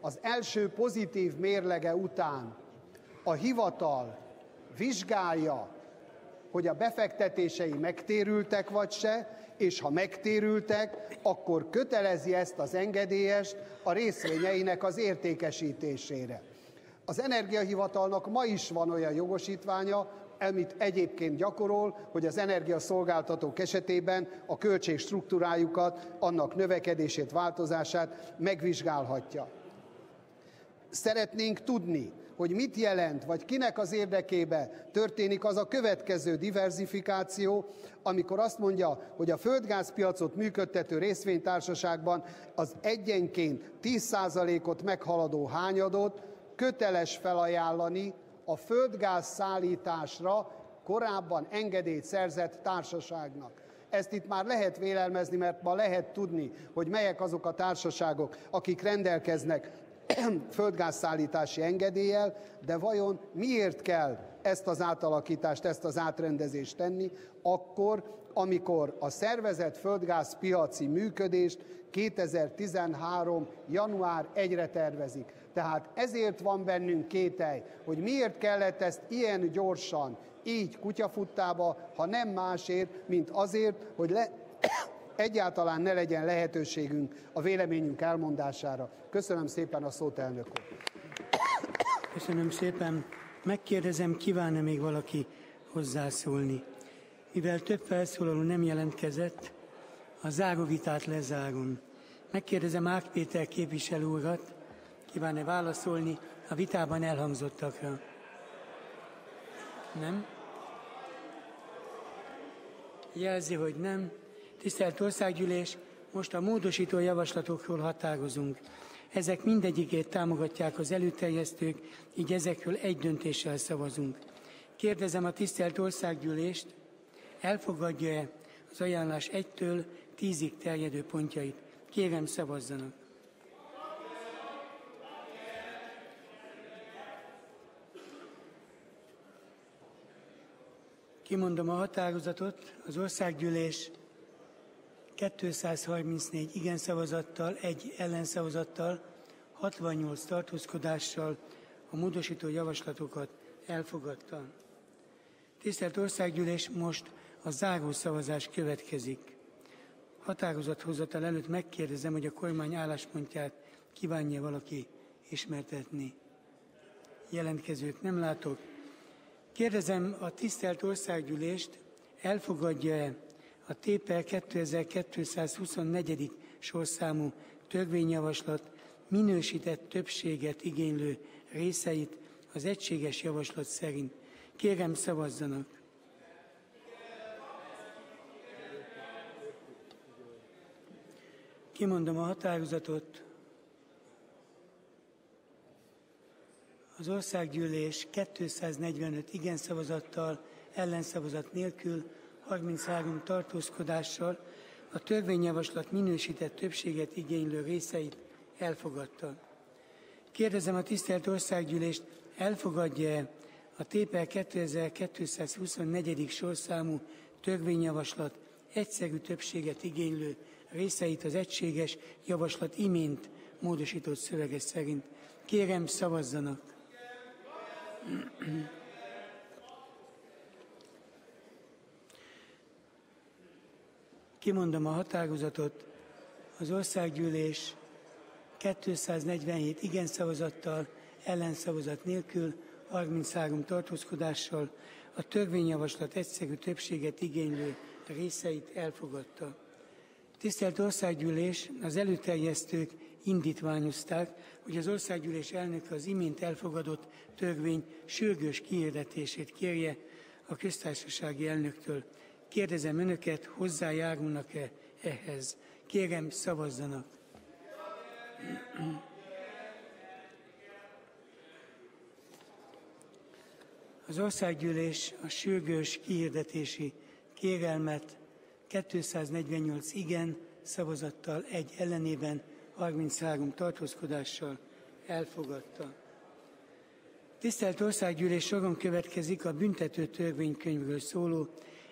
az első pozitív mérlege után a hivatal vizsgálja, hogy a befektetései megtérültek vagy se, és ha megtérültek, akkor kötelezi ezt az engedélyest a részvényeinek az értékesítésére. Az energiahivatalnak ma is van olyan jogosítványa, amit egyébként gyakorol, hogy az energiaszolgáltatók esetében a költségstruktúrájukat, annak növekedését, változását megvizsgálhatja. Szeretnénk tudni, hogy mit jelent, vagy kinek az érdekébe történik az a következő diversifikáció, amikor azt mondja, hogy a földgázpiacot működtető részvénytársaságban az egyenként 10%-ot meghaladó hányadot köteles felajánlani a földgáz szállításra korábban engedélyt szerzett társaságnak. Ezt itt már lehet vélelmezni, mert ma lehet tudni, hogy melyek azok a társaságok, akik rendelkeznek földgázszállítási engedéllyel, de vajon miért kell ezt az átalakítást, ezt az átrendezést tenni, akkor, amikor a szervezett földgázpiaci működést 2013. január 1-re tervezik. Tehát ezért van bennünk kételj, hogy miért kellett ezt ilyen gyorsan, így kutyafuttába, ha nem másért, mint azért, hogy le, egyáltalán ne legyen lehetőségünk a véleményünk elmondására. Köszönöm szépen a szót, elnök úr. Köszönöm szépen. Megkérdezem, kíván-e még valaki hozzászólni? Mivel több felszólaló nem jelentkezett, a záróvitát lezárom. Megkérdezem Ák Péter képviselő urat, kíván-e válaszolni a vitában elhangzottakra? Nem? Jelzi, hogy nem. Tisztelt Országgyűlés, most a módosító javaslatokról határozunk. Ezek mindegyikét támogatják az előterjesztők, így ezekről egy döntéssel szavazunk. Kérdezem a tisztelt Országgyűlést, elfogadja-e az ajánlás 1-től 10-ig terjedő pontjait? Kérem, szavazzanak. Kimondom a határozatot, az országgyűlés 234 igen szavazattal, egy ellenszavazattal, 68 tartózkodással a módosító javaslatokat elfogadta. Tisztelt Országgyűlés, most a záró szavazás következik. Határozathozatal előtt megkérdezem, hogy a kormány álláspontját kívánja valaki ismertetni. Jelentkezőt nem látok. Kérdezem a tisztelt országgyűlést, elfogadja-e a TPL 2224. sorszámú törvényjavaslat minősített többséget igénylő részeit az egységes javaslat szerint. Kérem szavazzanak! Kimondom a határozatot. Az országgyűlés 245 igen szavazattal, ellenszavazat nélkül 33 tartózkodással a törvényjavaslat minősített többséget igénylő részeit elfogadta. Kérdezem a tisztelt országgyűlést, elfogadja-e a TPL 2224. sorszámú törvényjavaslat egyszerű többséget igénylő részeit az egységes javaslat imént módosított szövege szerint. Kérem, szavazzanak! Kimondom a határozatot, az országgyűlés 247 igen szavazattal, ellenszavazat nélkül, 33 tartózkodással a törvényjavaslat egyszerű többséget igénylő részeit elfogadta. Tisztelt Országgyűlés, az előterjesztők indítványozták, hogy az Országgyűlés elnöke az imént elfogadott törvény sürgős kiirdetését kérje a köztársasági elnöktől. Kérdezem önöket, hozzájárulnak-e ehhez? Kérem, szavazzanak. Az országgyűlés a sürgős kiirdetési kérelmet 248 igen szavazattal, egy ellenében, 33 tartózkodással elfogadta. Tisztelt Országgyűlés soron következik a büntető törvénykönyvről szóló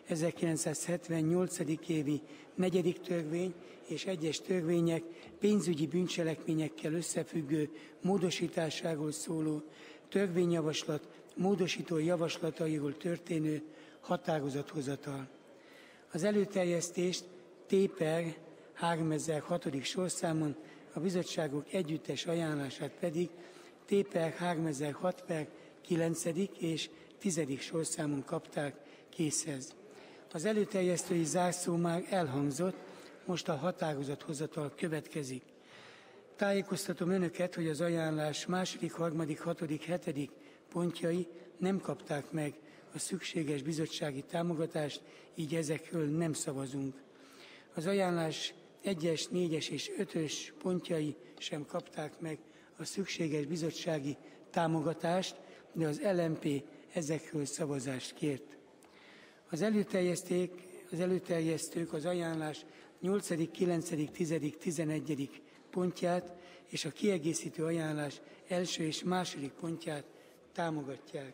1978. évi negyedik törvény és egyes törvények pénzügyi bűncselekményekkel összefüggő módosításáról szóló törvényjavaslat módosító javaslatairól történő határozathozatal. Az előterjesztést Téper 3006. sorszámon, a bizottságok együttes ajánlását pedig Téper 3006 per 9. és 10. sorszámon kapták készhez. Az előterjesztői zárszó már elhangzott, most a határozathozatal következik. Tájékoztatom önöket, hogy az ajánlás második, harmadik, hatodik, hetedik pontjai nem kapták meg a szükséges bizottsági támogatást, így ezekről nem szavazunk. Az ajánlás 1-es, 4-es és 5-ös pontjai sem kapták meg a szükséges bizottsági támogatást, de az LMP ezekről szavazást kért. Az előterjeszték, az előterjesztők az ajánlás 8., 9., 10., 11. pontját és a kiegészítő ajánlás első és második pontját támogatják.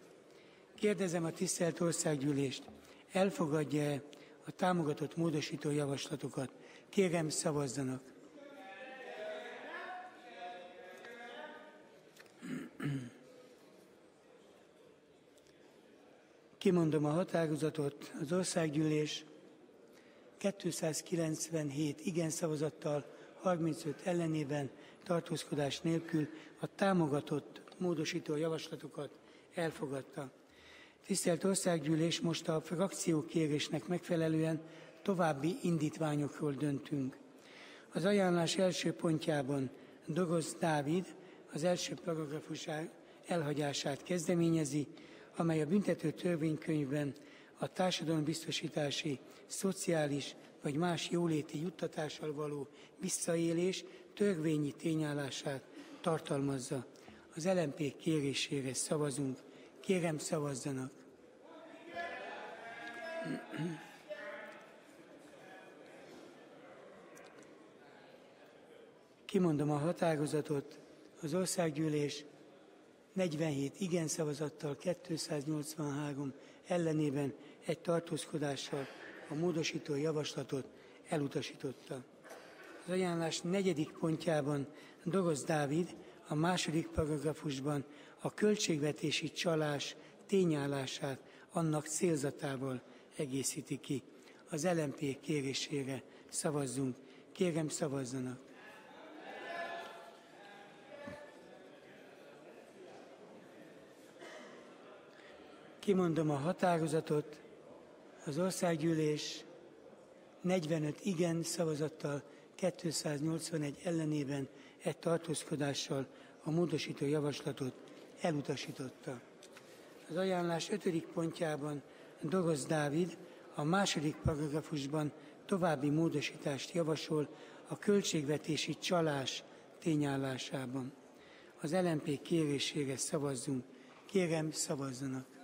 Kérdezem a tisztelt országgyűlést, elfogadja-e a támogatott módosító javaslatokat? Kérem, szavazzanak! Kimondom a határozatot, az országgyűlés 297 igen szavazattal, 35 ellenében, tartózkodás nélkül a támogatott módosító javaslatokat elfogadta. Tisztelt Országgyűlés, most a frakció kérésnek megfelelően további indítványokról döntünk. Az ajánlás első pontjában Dogoz Dávid az első paragrafus elhagyását kezdeményezi, amely a büntető törvénykönyvben a társadalombiztosítási, szociális vagy más jóléti juttatással való visszaélés törvényi tényállását tartalmazza. Az LMP kérésére szavazunk. Kérem, szavazzanak. Kimondom a határozatot. Az országgyűlés 47 igen szavazattal, 283 ellenében egy tartózkodással a módosító javaslatot elutasította. Az ajánlás negyedik pontjában Dogoz Dávid a második paragrafusban a költségvetési csalás tényállását annak célzatával egészíti ki. Az LMP kérésére szavazzunk. Kérem, szavazzanak. Kimondom a határozatot, az országgyűlés 45 igen szavazattal, 281 ellenében egy tartózkodással a módosító javaslatot elutasította. Az ajánlás ötödik pontjában Dogoz Dávid a második paragrafusban további módosítást javasol a költségvetési csalás tényállásában. Az LMP kérésére szavazzunk. Kérem, szavazzanak.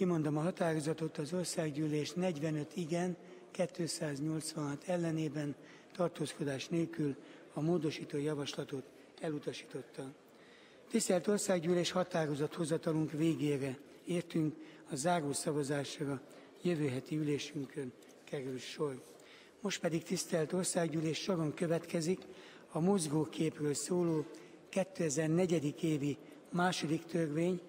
Kimondom a határozatot, az országgyűlés 45 igen, 286 ellenében tartózkodás nélkül a módosító javaslatot elutasította. Tisztelt Országgyűlés határozathozatalunk végére értünk a záró szavazásra jövő heti ülésünkön kerül sor. Most pedig tisztelt Országgyűlés soron következik a mozgóképről szóló 2004. évi második törvény,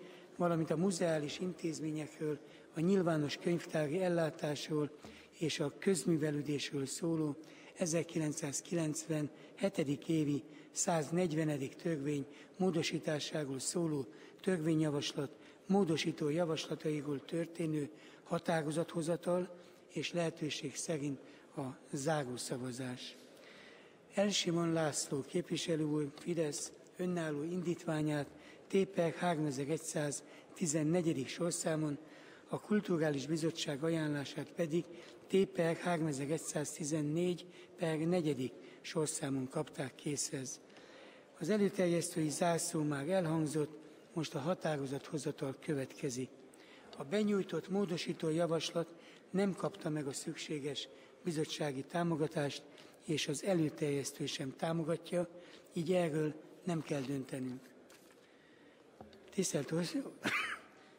valamint a muzeális intézményekről, a nyilvános könyvtári ellátásról és a közművelődésről szóló 1997. évi 140. törvény módosításáról szóló törvényjavaslat módosító javaslatairól történő határozathozatal és lehetőség szerint a zárószavazás. Elsimon László képviselő úr Fidesz önálló indítványát Téper 3114. sorszámon, a Kulturális Bizottság ajánlását pedig Téper 3114 per 4. sorszámon kapták készhez. Az előterjesztői zárszó már elhangzott, most a határozathozatal következik. A benyújtott módosító javaslat nem kapta meg a szükséges bizottsági támogatást, és az előterjesztő sem támogatja, így erről nem kell döntenünk. Tisztelt, ország...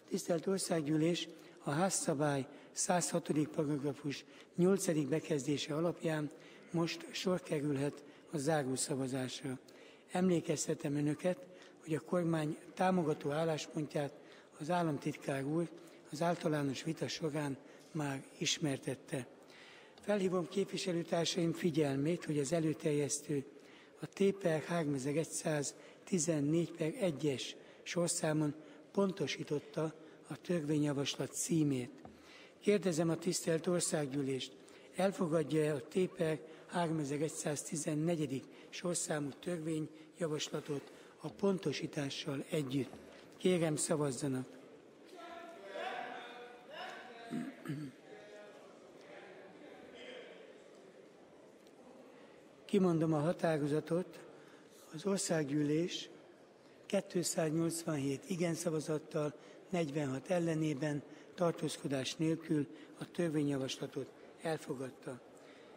Tisztelt Országgyűlés, a házszabály 106. paragrafus 8. bekezdése alapján most sor kerülhet a záró szavazásra. Emlékeztetem önöket, hogy a kormány támogató álláspontját az államtitkár úr az általános vita során már ismertette. Felhívom képviselőtársaim figyelmét, hogy az előterjesztő a TPR 3114 per 1-es sorszámon pontosította a törvényjavaslat címét. Kérdezem a tisztelt országgyűlést, elfogadja-e a TPR 3114. sorszámú törvényjavaslatot a pontosítással együtt? Kérem, szavazzanak! Kimondom a határozatot, az országgyűlés 287 igen szavazattal, 46 ellenében, tartózkodás nélkül a törvényjavaslatot elfogadta.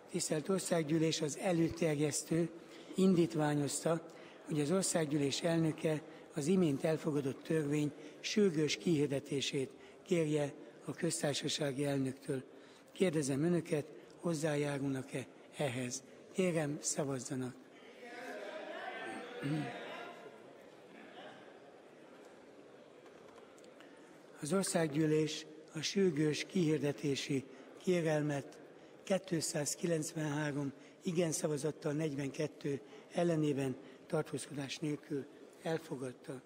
Tisztelt Országgyűlés az előterjesztő indítványozta, hogy az Országgyűlés elnöke az imént elfogadott törvény sürgős kihirdetését kérje a köztársasági elnöktől. Kérdezem önöket, hozzájárulnak-e ehhez? Kérem, szavazzanak. Az országgyűlés a sürgős kihirdetési kérelmet 293 igen szavazattal 42 ellenében tartózkodás nélkül elfogadta.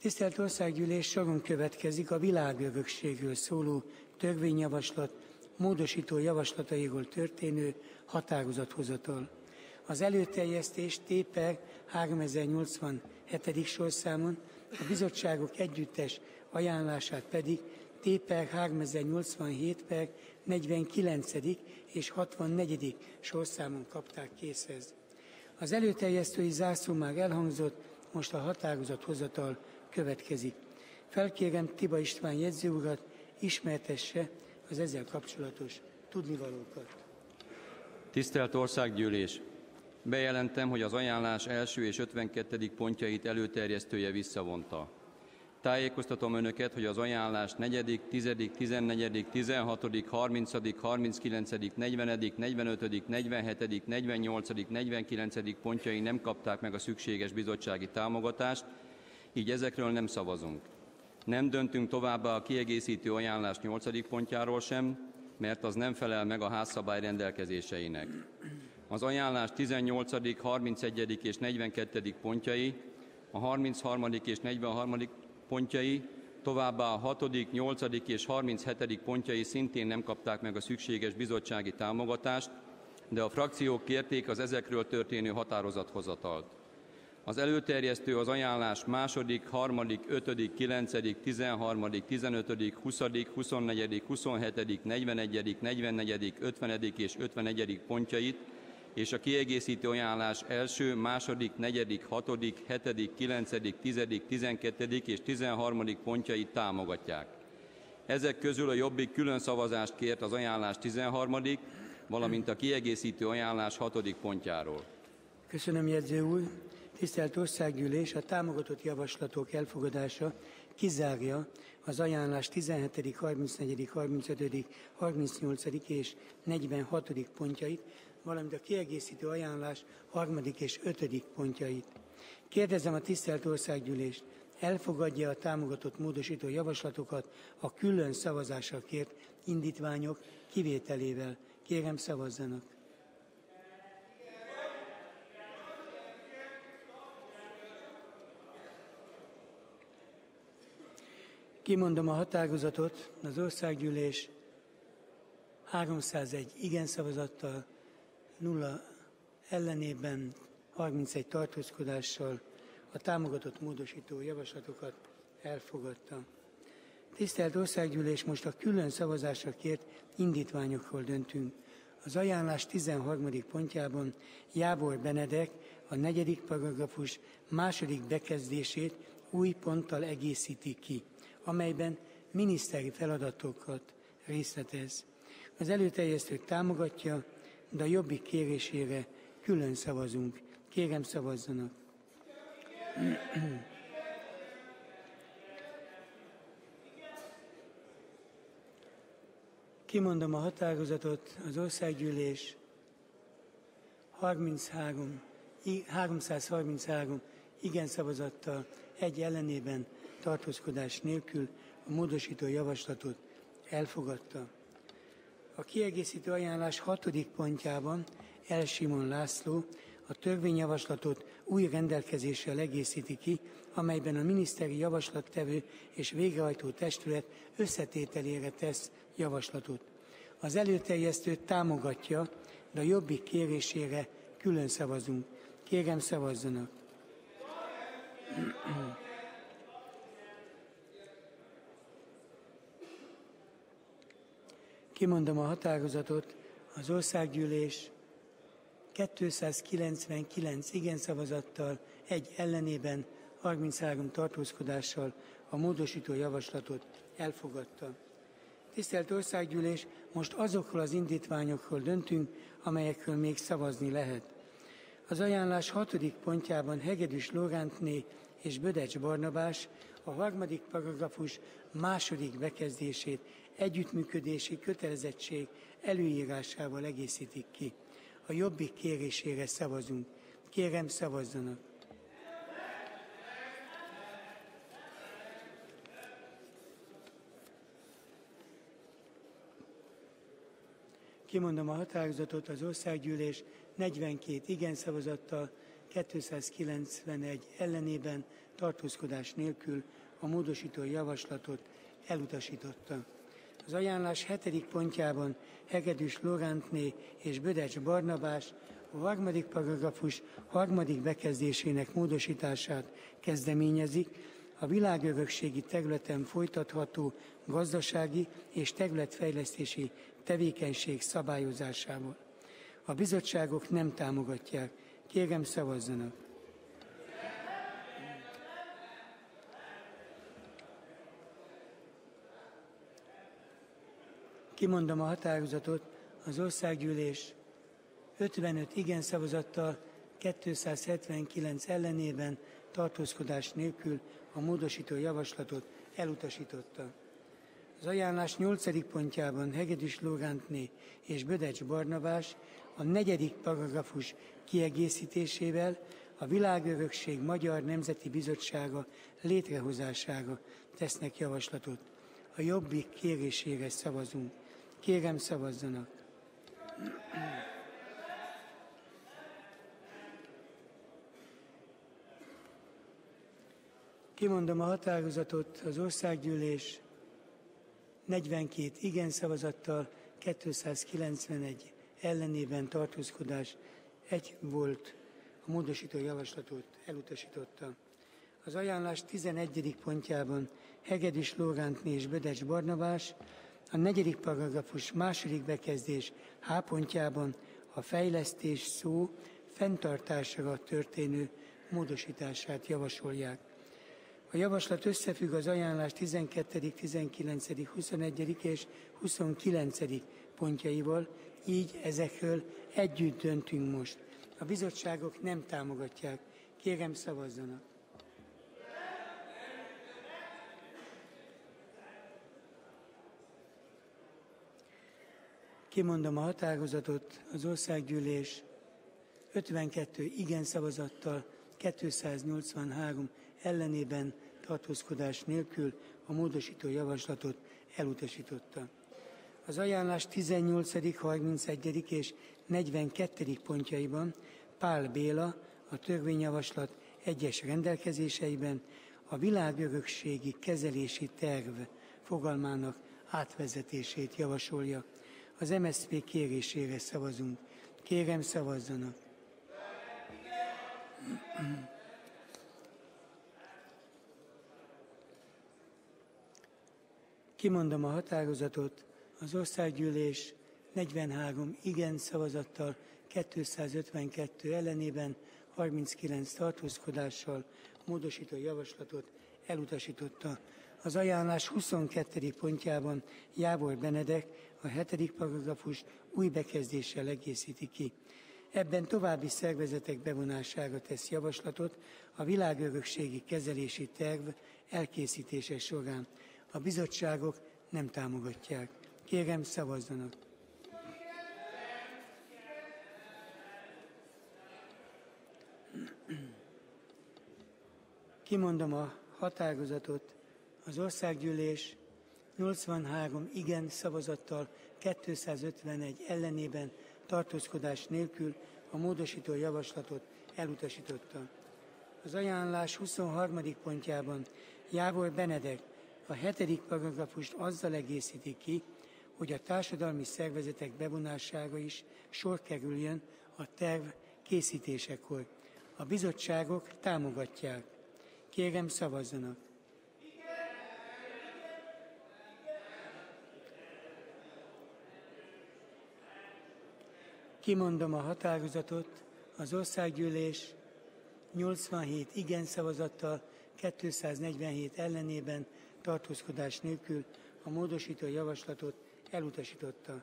Tisztelt Országgyűlés soron következik a világörökségről szóló törvényjavaslat módosító javaslatairól történő határozathozatal. Az előterjesztés TPER 3087. sorszámon, a bizottságok együttes ajánlását pedig TPER 3087 per 49. és 64. sorszámon kapták készhez. Az előterjesztői zászló már elhangzott, most a határozathozatal következik. Felkérem Tiba István jegyző urat, ismertesse az ezzel kapcsolatos tudnivalókat. Tisztelt Országgyűlés! Bejelentem, hogy az ajánlás első és 52. pontjait előterjesztője visszavonta. Tájékoztatom Önöket, hogy az ajánlás 4., 10., 14., 16., 30., 39., 40., 45., 47., 48., 49. pontjai nem kapták meg a szükséges bizottsági támogatást, így ezekről nem szavazunk. Nem döntünk továbbá a kiegészítő ajánlás 8. pontjáról sem, mert az nem felel meg a házszabály rendelkezéseinek. Az ajánlás 18., 31. és 42. pontjai, a 33. és 43. pontjai, továbbá a 6., 8. és 37. pontjai szintén nem kapták meg a szükséges bizottsági támogatást, de a frakciók kérték az ezekről történő határozathozatalt. Az előterjesztő az ajánlás második, harmadik, ötödik, kilencedik, tizenharmadik, tizenötödik, huszadik, huszonnegyedik, huszonhetedik, negyvenegyedik, negyvennegyedik, ötvenedik és ötvenegyedik pontjait, és a kiegészítő ajánlás első, második, negyedik, hatodik, hetedik, kilencedik, tizedik, tizenkettedik és tizenharmadik pontjait támogatják. Ezek közül a Jobbik külön szavazást kért az ajánlás 13., valamint a kiegészítő ajánlás 6. pontjáról. Köszönöm, jegyző úr. Tisztelt Országgyűlés, a támogatott javaslatok elfogadása kizárja az ajánlás 17., 34., 35., 38. és 46. pontjait, valamint a kiegészítő ajánlás 3. és 5. pontjait. Kérdezem a tisztelt Országgyűlést, elfogadja a támogatott módosító javaslatokat a külön szavazásra kért indítványok kivételével. Kérem szavazzanak. Kimondom a határozatot, az országgyűlés 301 igen szavazattal, nulla ellenében, 31 tartózkodással a támogatott módosító javaslatokat elfogadta. Tisztelt Országgyűlés, most a külön szavazásra kért indítványokról döntünk. Az ajánlás 13. pontjában Jábor Benedek a negyedik paragrafus második bekezdését új ponttal egészíti ki amelyben miniszteri feladatokat részletez. Az előterjesztőt támogatja, de a jobbik kérésére külön szavazunk. Kérem szavazzanak. Kimondom a határozatot, az országgyűlés 33, 333 igen szavazattal, egy ellenében tartózkodás nélkül a módosító javaslatot elfogadta. A kiegészítő ajánlás hatodik pontjában El Simon László a törvényjavaslatot új rendelkezéssel egészíti ki, amelyben a miniszteri javaslattevő és végrehajtó testület összetételére tesz javaslatot. Az előterjesztőt támogatja, de a jobbik kérésére külön szavazunk. Kérem szavazzanak. Kimondom a határozatot, az országgyűlés 299 igen szavazattal, egy ellenében, 33 tartózkodással a módosító javaslatot elfogadta. Tisztelt Országgyűlés, most azokról az indítványokról döntünk, amelyekről még szavazni lehet. Az ajánlás hatodik pontjában Hegedűs Lórántné és Bödecs Barnabás a harmadik paragrafus második bekezdését együttműködési kötelezettség előírásával egészítik ki. A jobbik kérésére szavazunk. Kérem, szavazzanak. Kimondom a határozatot, az országgyűlés 42 igen szavazattal, 291 ellenében tartózkodás nélkül a módosító javaslatot elutasította. Az ajánlás hetedik pontjában Hegedűs Lorántné és Bödecs Barnabás a harmadik paragrafus harmadik bekezdésének módosítását kezdeményezik, a világörökségi területen folytatható gazdasági és területfejlesztési tevékenység szabályozásával. A bizottságok nem támogatják. Kérem szavazzanak. Kimondom a határozatot, az országgyűlés 55 igen szavazattal, 279 ellenében tartózkodás nélkül a módosító javaslatot elutasította. Az ajánlás 8. pontjában Hegedűs Lórántné és Bödecs Barnabás a negyedik paragrafus kiegészítésével a Világörökség Magyar Nemzeti Bizottsága létrehozására tesznek javaslatot. A jobbik kérésére szavazunk. Kérem szavazzanak. Kimondom a határozatot, az országgyűlés 42 igen szavazattal, 291 ellenében tartózkodás, egy volt a módosító javaslatot elutasította. Az ajánlás 11. pontjában Hegedis Lórántné és Bödecs Barnabás a negyedik paragrafus második bekezdés H a fejlesztés szó fenntartásra történő módosítását javasolják. A javaslat összefügg az ajánlás 12., 19., 21. és 29. pontjaival, így ezekről együtt döntünk most. A bizottságok nem támogatják. Kérem szavazzanak. Kimondom a határozatot, az országgyűlés 52 igen szavazattal, 283 ellenében tartózkodás nélkül a módosító javaslatot elutasította. Az ajánlás 18., 31. és 42. pontjaiban Pál Béla a törvényjavaslat egyes rendelkezéseiben a világörökségi kezelési terv fogalmának átvezetését javasolja. Az MSZP kérésére szavazunk. Kérem, szavazzanak. Kimondom a határozatot, az országgyűlés 43 igen szavazattal, 252 ellenében, 39 tartózkodással módosító javaslatot elutasította. Az ajánlás 22. pontjában Jávor Benedek a 7. paragrafus új bekezdéssel egészíti ki. Ebben további szervezetek bevonására tesz javaslatot a világörökségi kezelési terv elkészítése során. A bizottságok nem támogatják. Kérem, szavazzanak! Kimondom a határozatot. Az országgyűlés 83 igen szavazattal, 251 ellenében tartózkodás nélkül a módosító javaslatot elutasította. Az ajánlás 23. pontjában Jávor Benedek a hetedik paragrafust azzal egészíti ki, hogy a társadalmi szervezetek bevonására is sor kerüljön a terv készítésekor. A bizottságok támogatják. Kérem szavazzanak. Kimondom a határozatot, az országgyűlés 87 igen szavazattal, 247 ellenében tartózkodás nélkül a módosító javaslatot elutasította.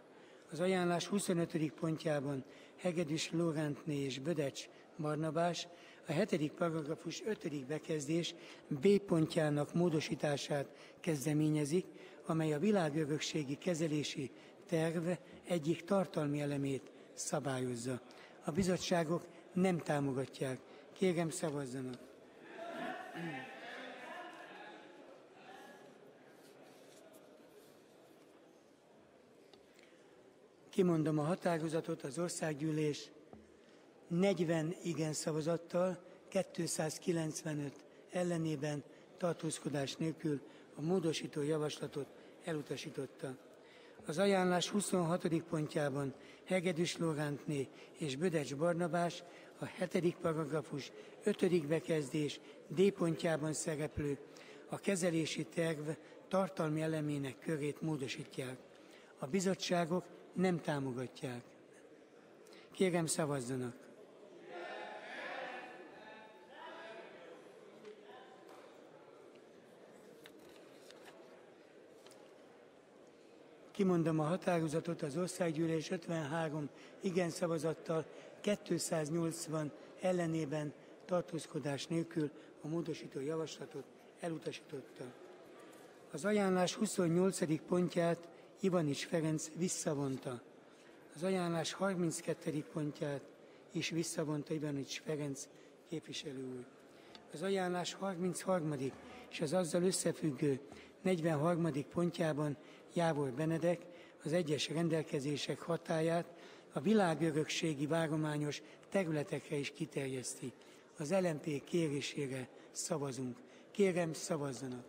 Az ajánlás 25. pontjában Hegedűs Lórántné és Bödecs Barnabás a hetedik paragrafus 5. bekezdés B pontjának módosítását kezdeményezik, amely a világörökségi kezelési terv egyik tartalmi elemét szabályozza. A bizottságok nem támogatják. Kérem szavazzanak. Kimondom a határozatot, az országgyűlés 40 igen szavazattal, 295 ellenében tartózkodás nélkül a módosító javaslatot elutasította. Az ajánlás 26. pontjában Hegedűs Lórántné és Bödecs Barnabás a 7. paragrafus 5. bekezdés D pontjában szereplő a kezelési terv tartalmi elemének körét módosítják. A bizottságok nem támogatják. Kérem szavazzanak! Kimondom a határozatot az országgyűlés 53 igen szavazattal, 280 ellenében tartózkodás nélkül a módosító javaslatot elutasította. Az ajánlás 28. pontját Ivanics Ferenc visszavonta. Az ajánlás 32. pontját is visszavonta Ivanics Ferenc képviselő úr. Az ajánlás 33. és az azzal összefüggő 43. pontjában Jávor Benedek az egyes rendelkezések hatáját a világörökségi várományos területekre is kiterjeszti. Az LMP kérésére szavazunk. Kérem, szavazzanak!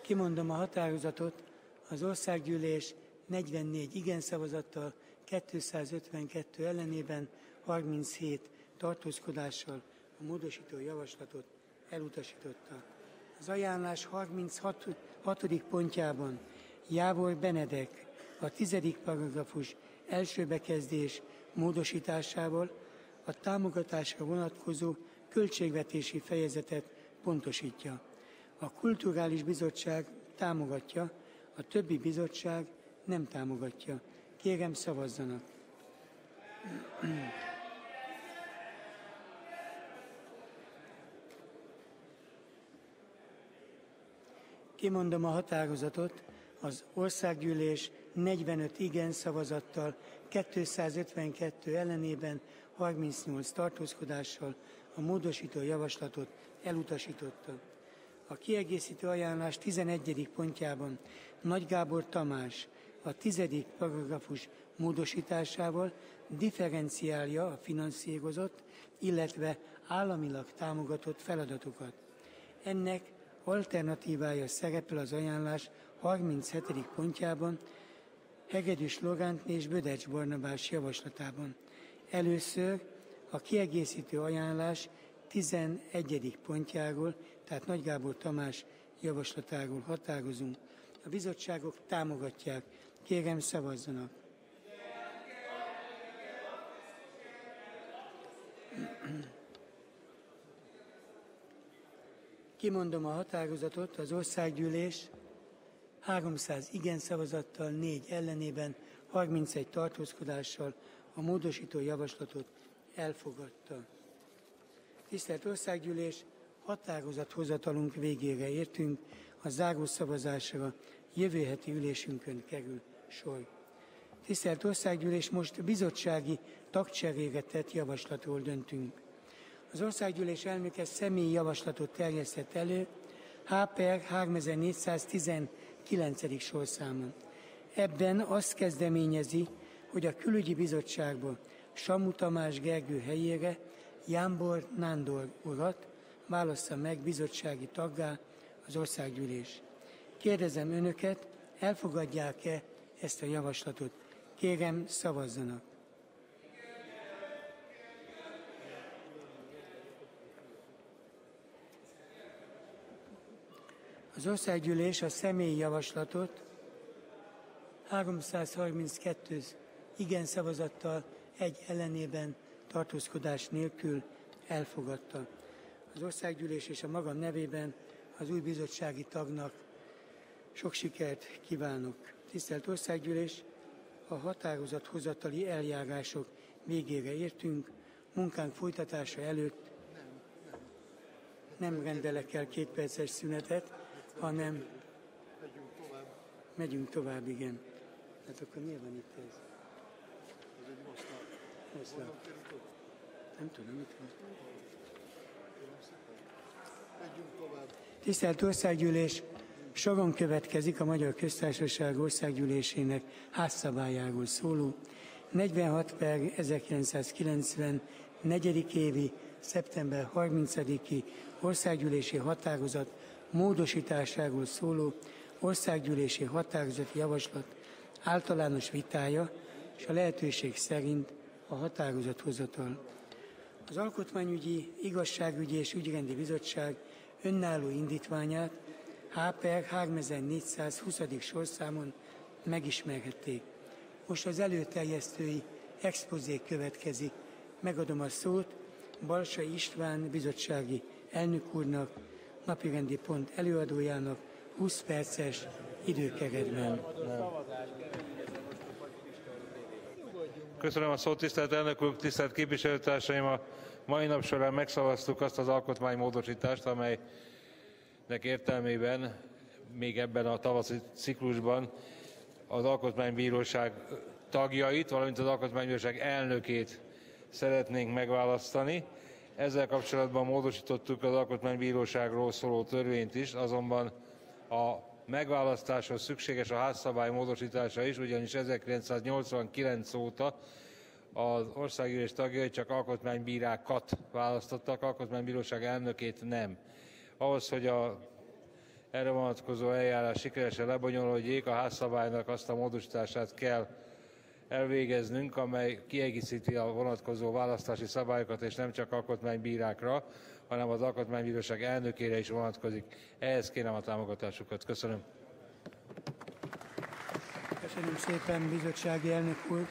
Kimondom a határozatot, az országgyűlés 44 igen szavazattal, 252 ellenében, 37 tartózkodással a módosító javaslatot elutasította. Az ajánlás 36. pontjában Jávor Benedek a tizedik paragrafus első bekezdés módosításával a támogatásra vonatkozó költségvetési fejezetet pontosítja. A Kulturális Bizottság támogatja, a többi bizottság nem támogatja. Kérem szavazzanak! Kimondom a határozatot, az országgyűlés 45 igen szavazattal, 252 ellenében, 38 tartózkodással a módosító javaslatot elutasította. A kiegészítő ajánlás 11. pontjában Nagy Gábor Tamás a 10. paragrafus módosításával differenciálja a finanszírozott, illetve államilag támogatott feladatokat. Ennek alternatívája szerepel az ajánlás 37. pontjában, Hegedűs Loránt és Bödecs Barnabás javaslatában. Először a kiegészítő ajánlás 11. pontjáról, tehát Nagy Gábor Tamás javaslatáról határozunk. A bizottságok támogatják. Kérem, szavazzanak. Kimondom a határozatot, az országgyűlés 300 igen szavazattal, 4 ellenében, 31 tartózkodással a módosító javaslatot elfogadta. Tisztelt Országgyűlés, határozathozatalunk végére értünk, a zárószavazásra jövő heti ülésünkön kerül sor. Tisztelt Országgyűlés, most bizottsági tagcserére tett javaslatról döntünk. Az Országgyűlés elnöke személyi javaslatot terjesztett elő, HPR 3419. sorszámon. Ebben azt kezdeményezi, hogy a külügyi bizottságban Samu Tamás Gergő helyére Jámbor Nándor urat válassza meg bizottsági taggá az országgyűlés. Kérdezem önöket, elfogadják-e ezt a javaslatot? Kérem, szavazzanak. Az országgyűlés a személyi javaslatot 332 igen szavazattal, egy ellenében tartózkodás nélkül elfogadta. Az országgyűlés és a magam nevében az új bizottsági tagnak sok sikert kívánok. Tisztelt Országgyűlés, a határozathozatali eljárások végére értünk, munkánk folytatása előtt nem rendelek el két perces szünetet, hanem megyünk tovább. Megyünk tovább, igen. Hát akkor miért van itt ez? Ez egy Nem tudom, mit van. Tisztelt Országgyűlés, soron következik a Magyar Köztársaság Országgyűlésének házszabályáról szóló 46 per 1990 negyedik évi szeptember 30-i országgyűlési határozat módosításáról szóló országgyűlési határozati javaslat általános vitája és a lehetőség szerint a határozathozatal. Az Alkotmányügyi, Igazságügyi és Ügyrendi Bizottság önálló indítványát HPR 3420. sorszámon megismerhették. Most az előterjesztői expozé következik. Megadom a szót Balsa István bizottsági elnök úrnak, napirendi pont előadójának 20 perces időkeretben. Köszönöm a szót, tisztelt elnök úr, tisztelt képviselőtársaim! A mai nap során megszavaztuk azt az alkotmánymódosítást, amelynek értelmében még ebben a tavaszi ciklusban az Alkotmánybíróság tagjait, valamint az Alkotmánybíróság elnökét szeretnénk megválasztani. Ezzel kapcsolatban módosítottuk az Alkotmánybíróságról szóló törvényt is, azonban a megválasztáshoz szükséges a házszabály módosítása is, ugyanis 1989 óta az országgyűlés tagjai csak alkotmánybírákat választottak, alkotmánybíróság elnökét nem. Ahhoz, hogy a erre vonatkozó eljárás sikeresen lebonyolódjék, a házszabálynak azt a módosítását kell elvégeznünk, amely kiegészíti a vonatkozó választási szabályokat, és nem csak alkotmánybírákra, hanem az Alkotmánybíróság elnökére is vonatkozik. Ehhez kérem a támogatásukat. Köszönöm. Köszönöm szépen, bizottsági elnök úr.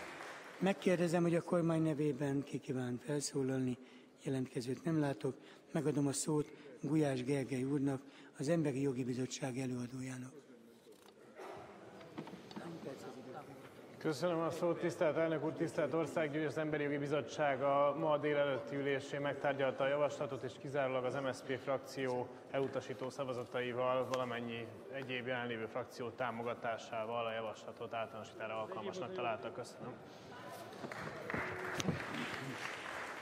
Megkérdezem, hogy a kormány nevében ki kíván felszólalni. Jelentkezőt nem látok. Megadom a szót Gulyás Gergely úrnak, az Emberi Jogi Bizottság előadójának. Köszönöm a szót, tisztelt elnök úr, tisztelt országgyűlés, az Emberi Jogi Bizottság a ma délelőtti ülésén megtárgyalta a javaslatot, és kizárólag az MSZP frakció elutasító szavazataival valamennyi egyéb jelenlévő frakció támogatásával a javaslatot általánosítára alkalmasnak találta. Köszönöm.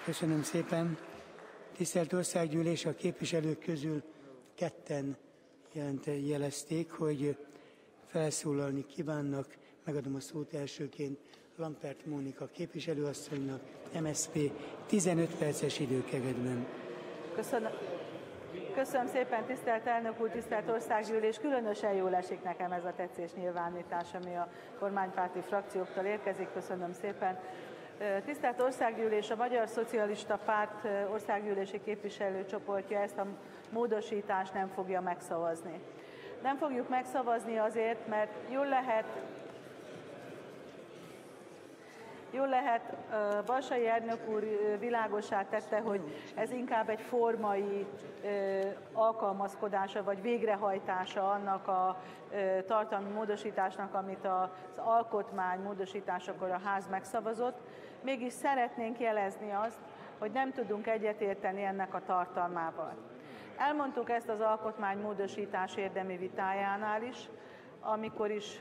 Köszönöm szépen. Tisztelt Országgyűlés, a képviselők közül ketten jelezték, hogy felszólalni kívánnak Megadom a szót elsőként Lampert Mónika képviselőasszonynak, MSP 15 perces időkeretben. Köszönöm. Köszönöm szépen, tisztelt elnök úr, tisztelt országgyűlés. Különösen jól esik nekem ez a tetszés nyilvánítás, ami a kormánypárti frakcióktól érkezik. Köszönöm szépen. Tisztelt Országgyűlés, a Magyar Szocialista Párt országgyűlési képviselőcsoportja ezt a módosítást nem fogja megszavazni. Nem fogjuk megszavazni azért, mert jól lehet Jól lehet, Balsai Ernök úr világosá tette, hogy ez inkább egy formai alkalmazkodása vagy végrehajtása annak a tartalmi módosításnak, amit az alkotmány módosításakor a ház megszavazott. Mégis szeretnénk jelezni azt, hogy nem tudunk egyetérteni ennek a tartalmával. Elmondtuk ezt az alkotmánymódosítás érdemi vitájánál is, amikor is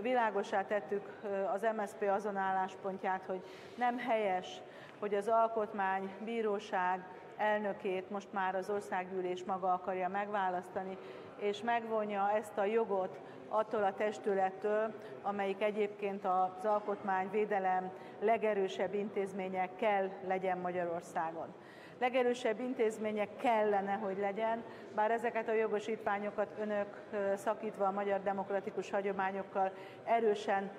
világosá tettük az MSZP azon álláspontját, hogy nem helyes, hogy az alkotmánybíróság elnökét most már az országgyűlés maga akarja megválasztani, és megvonja ezt a jogot attól a testülettől, amelyik egyébként az alkotmányvédelem legerősebb intézménye kell legyen Magyarországon legerősebb intézmények kellene, hogy legyen, bár ezeket a jogosítványokat önök szakítva a magyar demokratikus hagyományokkal erősen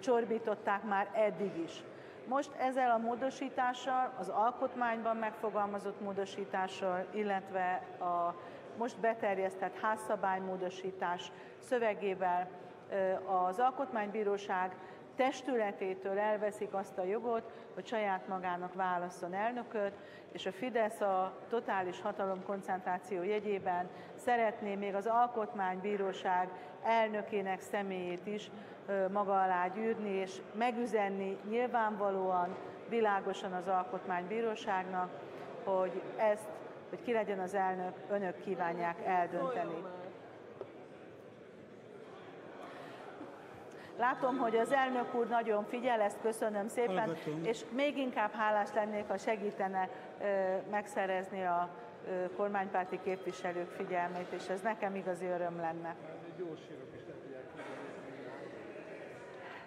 csorbították már eddig is. Most ezzel a módosítással, az alkotmányban megfogalmazott módosítással, illetve a most beterjesztett házszabálymódosítás szövegével az Alkotmánybíróság testületétől elveszik azt a jogot, hogy saját magának válasszon elnököt, és a Fidesz a totális hatalomkoncentráció jegyében szeretné még az Alkotmánybíróság elnökének személyét is maga alá gyűrni, és megüzenni nyilvánvalóan, világosan az Alkotmánybíróságnak, hogy ezt, hogy ki legyen az elnök, önök kívánják eldönteni. Látom, hogy az elnök úr nagyon figyel, ezt köszönöm szépen, Hallgatom. és még inkább hálás lennék, ha segítene megszerezni a kormánypárti képviselők figyelmét, és ez nekem igazi öröm lenne.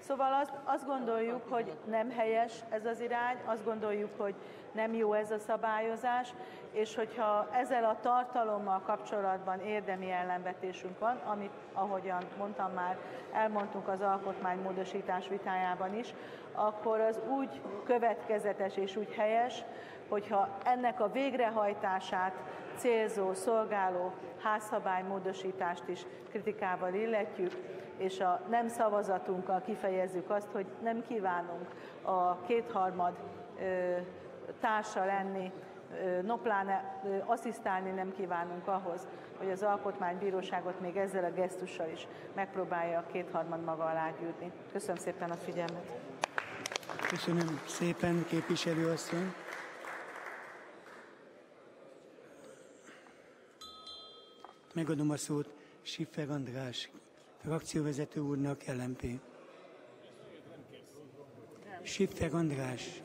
Szóval azt, azt gondoljuk, hogy nem helyes ez az irány, azt gondoljuk, hogy nem jó ez a szabályozás, és hogyha ezzel a tartalommal kapcsolatban érdemi ellenvetésünk van, amit, ahogyan mondtam már, elmondtunk az alkotmánymódosítás vitájában is, akkor az úgy következetes és úgy helyes, hogyha ennek a végrehajtását célzó, szolgáló házszabálymódosítást is kritikával illetjük, és a nem szavazatunkkal kifejezzük azt, hogy nem kívánunk a kétharmad társa lenni, nopláne asszisztálni nem kívánunk ahhoz, hogy az Alkotmánybíróságot még ezzel a gesztussal is megpróbálja a kétharmad maga alá gyűrni. Köszönöm szépen a figyelmet. Köszönöm szépen, képviselőasszony. Megadom a szót Siffer András frakcióvezető úrnak, LMP. Siffer András.